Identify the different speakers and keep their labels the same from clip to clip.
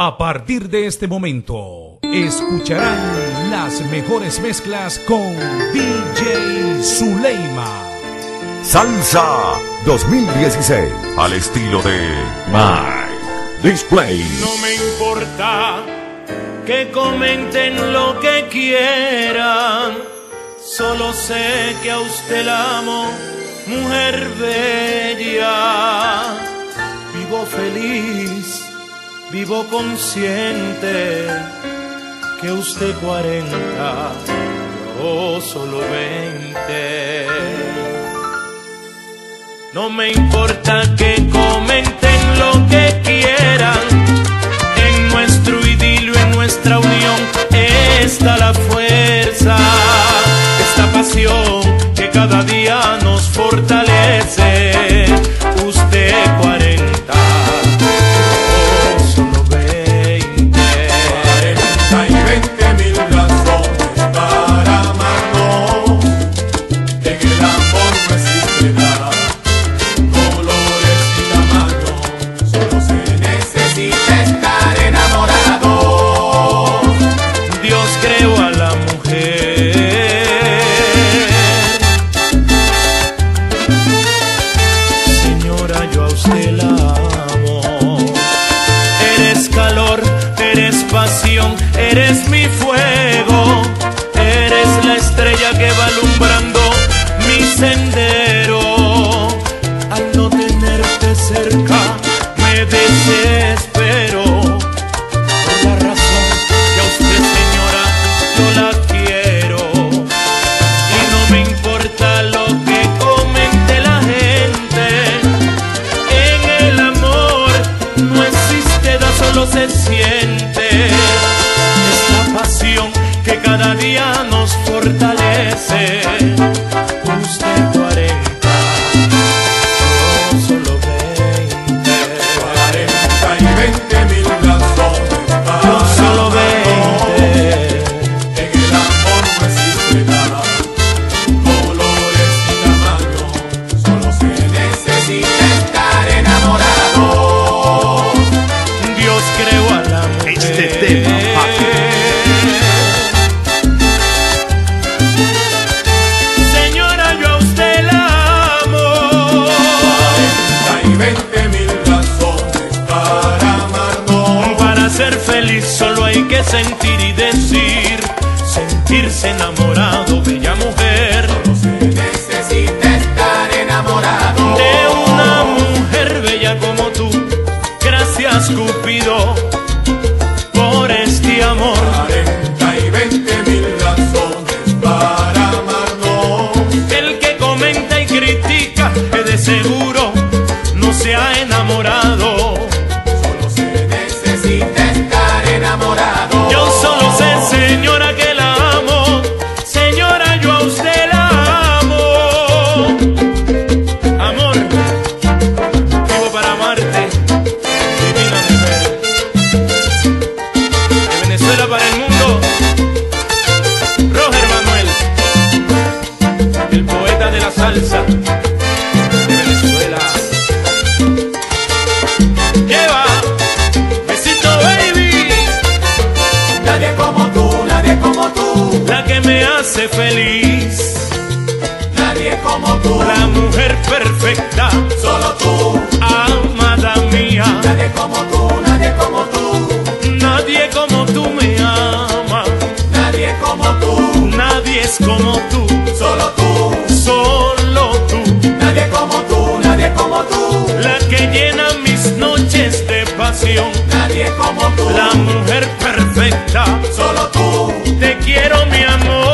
Speaker 1: A partir de este momento, escucharán las mejores mezclas con DJ Zuleima.
Speaker 2: Salsa 2016 al estilo de My Display.
Speaker 3: No me importa que comenten lo que quieran, solo sé que a usted la amo, mujer bella. Vivo feliz, vivo consciente que usted 40, yo solo 20. No me importa que comenten lo que quieran. En nuestro idilio, en nuestra unión, está la fuerza, esta pasión que cada día nos fortalece. Usted eres día nos fortalece usted 40 yo solo 20
Speaker 4: 40 y 20 mil razones para
Speaker 3: yo solo
Speaker 4: amarnos.
Speaker 3: 20
Speaker 4: En el amor no existe nada, colores y tamaños. Solo se necesita estar enamorado.
Speaker 3: Dios creó a la mujer.
Speaker 2: Este tema,
Speaker 3: sentir y decir, sentirse enamorado, salsa de Venezuela. Lleva, besito baby.
Speaker 4: Nadie como tú, nadie como tú.
Speaker 3: la que me hace feliz,
Speaker 4: Nadie como tú.
Speaker 3: la mujer perfecta,
Speaker 4: Solo tú.
Speaker 3: amada mía.
Speaker 4: Nadie como tú, nadie como tú.
Speaker 3: Nadie como tú me ama,
Speaker 4: Nadie como tú.
Speaker 3: nadie es como tú,
Speaker 4: Solo tú.
Speaker 3: Te quiero mi amor.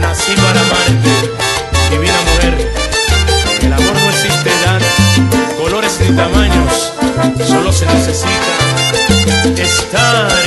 Speaker 3: Nací para amarte, divina mujer. El amor no existe edad, colores ni tamaños, solo se necesita estar